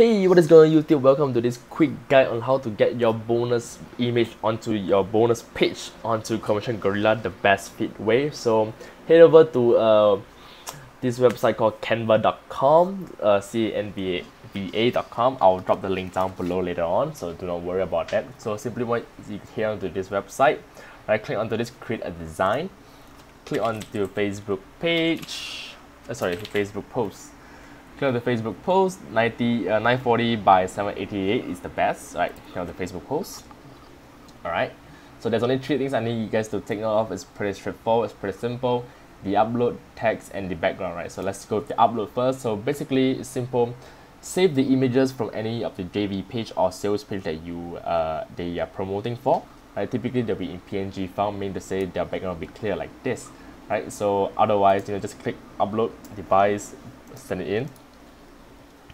Hey, what is going on YouTube? Welcome to this quick guide on how to get your bonus image onto your bonus page onto Commission Gorilla the best fit way. So head over to uh, this website called canva.com, uh, C-A-N-V-A.com. I'll drop the link down below later on, so do not worry about that. So simply what you head onto this website, right click onto this create a design, click on the Facebook page, uh, sorry, Facebook post click the Facebook post, 90, uh, 940 by 788 is the best, right? Click on the Facebook post. Alright, so there's only three things I need you guys to take note of. It's pretty straightforward, it's pretty simple. The upload, text, and the background, right? So let's go to the upload first. So basically, it's simple. Save the images from any of the JV page or sales page that you uh, they are promoting for. Right? Typically, they'll be in PNG file, meaning to say their background will be clear like this. Right? So otherwise, you know, just click upload device, send it in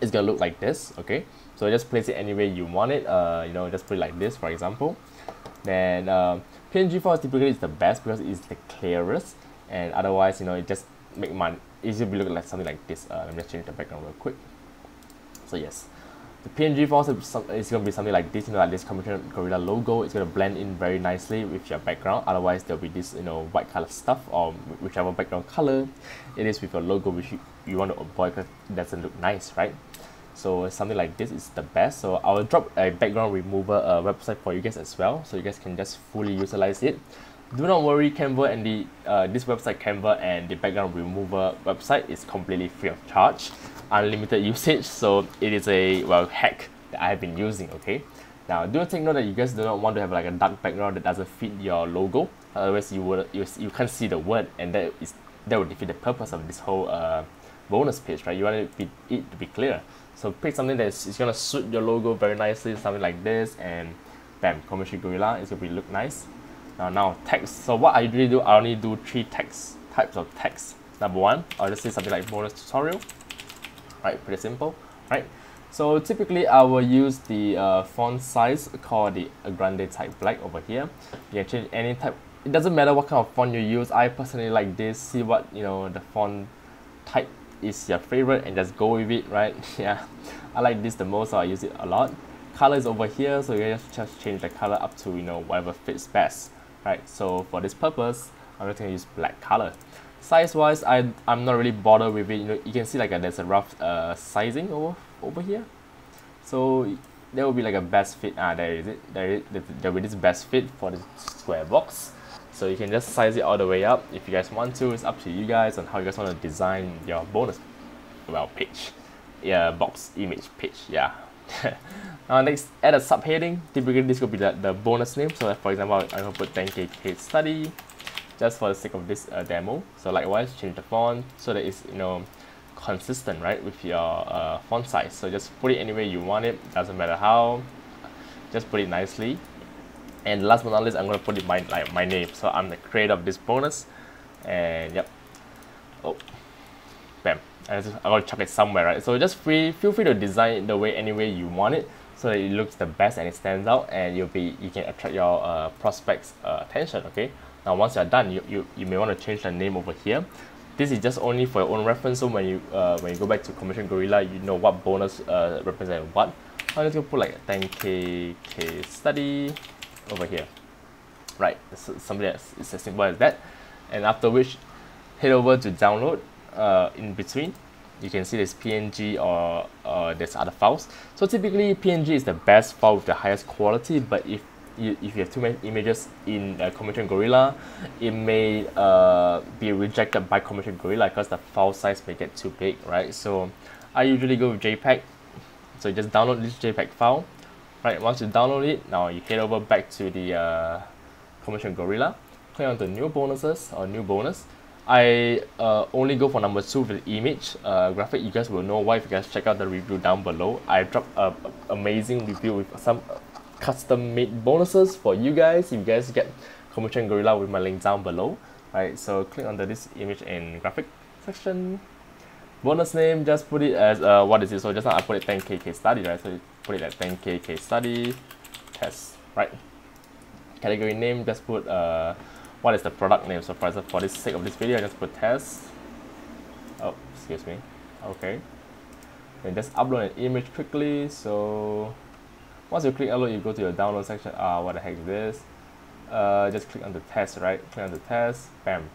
it's gonna look like this okay? So just place it any way you want it uh, you know just put it like this for example. Then uh, PNG files typically is the best because it's the clearest. And otherwise you know it just make my easy to look like something like this. Uh, let me just change the background real quick. So yes the PNG file is going to be something like this, you know, like this Commission Gorilla logo. It's going to blend in very nicely with your background. Otherwise, there'll be this, you know, white color stuff or whichever background color it is with your logo, which you, you want to avoid because it doesn't look nice, right? So something like this is the best. So I'll drop a background remover uh, website for you guys as well, so you guys can just fully utilize it. Do not worry, Canva and the uh, this website Canva and the background remover website is completely free of charge. Unlimited usage so it is a well hack that I have been using okay? Now do take note that you guys do not want to have like a dark background that doesn't fit your logo. Otherwise you would you, you can't see the word and that is that would defeat the purpose of this whole uh, bonus page right? You want it to be, it to be clear. So pick something that is, is gonna suit your logo very nicely something like this and bam Commission Gorilla it's gonna be look nice now now text so what I usually do I only do three text types of text number one I'll just say something like bonus tutorial. Right pretty simple right? So typically I will use the uh, font size called the grande type black over here. You can change any type. It doesn't matter what kind of font you use. I personally like this. See what you know the font type is your favorite and just go with it right? Yeah. I like this the most so I use it a lot. Color is over here so you just, just change the color up to you know whatever fits best right? So for this purpose I'm just to use black color. Size wise I, I'm not really bothered with it. You know you can see like a, there's a rough uh, sizing over over here. So there will be like a best fit. Ah there is it. There is there will be this best fit for the square box. So you can just size it all the way up. If you guys want to it's up to you guys on how you guys want to design your bonus well page yeah box image page yeah now next add a subheading typically this could be the, the bonus name so for example I'm gonna put 10k case study just for the sake of this uh, demo. So likewise, change the font so that it's you know consistent, right, with your uh, font size. So just put it anywhere you want it. Doesn't matter how. Just put it nicely. And last but not least, I'm gonna put it my like my name. So I'm the creator of this bonus. And yep. Oh. I just, I gotta chuck it somewhere, right? So just free, feel free to design it the way any way you want it, so that it looks the best and it stands out, and you'll be you can attract your uh, prospects' uh, attention. Okay. Now once you're done, you, you, you may want to change the name over here. This is just only for your own reference, so when you uh, when you go back to Commission Gorilla, you know what bonus uh, represent what. I'm just gonna put like 10k case study over here. Right, something that's as simple as that. And after which, head over to download uh, in between. You can see this PNG or uh, there's other files. So typically PNG is the best file with the highest quality, but if you, if you have too many images in uh, Commission Gorilla, it may uh, be rejected by Commission Gorilla because the file size may get too big, right? So I usually go with JPEG. So just download this JPEG file, right? Once you download it, now you head over back to the uh, Commission Gorilla, click on the new bonuses or new bonus. I uh, only go for number two with the image uh, graphic. You guys will know why if you guys check out the review down below. I dropped a, a amazing review with some custom made bonuses for you guys. If you guys get Commission Gorilla with my link down below. Right so click under this image and graphic section. Bonus name just put it as uh, what is it? So just now I put it 10k case study right? So put it at 10k case study test right? Category name just put uh, what is the product name so for for this sake of this video I just put test. Oh excuse me. Okay. And just upload an image quickly so once you click upload you go to your download section. Ah what the heck is this? Uh, just click on the test right? Click on the test bam.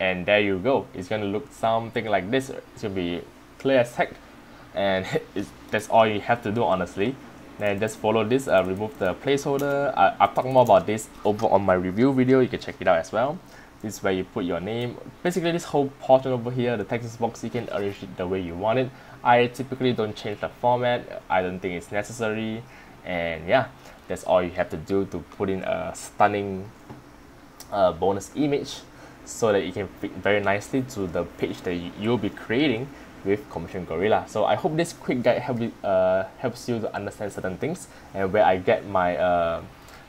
And there you go. It's gonna look something like this. It's gonna be clear as heck. And that's all you have to do honestly then just follow this uh, remove the placeholder. I, I'll talk more about this over on my review video. You can check it out as well. This is where you put your name. Basically this whole portion over here the text box you can arrange it the way you want it. I typically don't change the format. I don't think it's necessary. And yeah that's all you have to do to put in a stunning uh, bonus image so that it can fit very nicely to the page that you'll be creating with Commission Gorilla. So I hope this quick guide help uh, helps you to understand certain things and where I get my uh,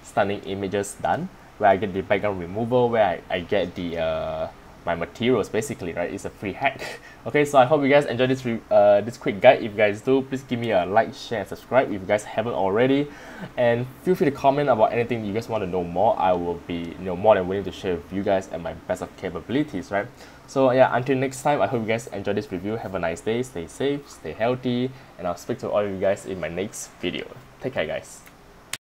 stunning images done, where I get the background removal, where I, I get the uh, my materials basically right? It's a free hack. Okay so i hope you guys enjoyed this uh this quick guide. If you guys do please give me a like share and subscribe if you guys haven't already. And feel free to comment about anything you guys want to know more. I will be you know more than willing to share with you guys and my best of capabilities right? So yeah until next time i hope you guys enjoy this review. Have a nice day. Stay safe stay healthy and i'll speak to all of you guys in my next video. Take care guys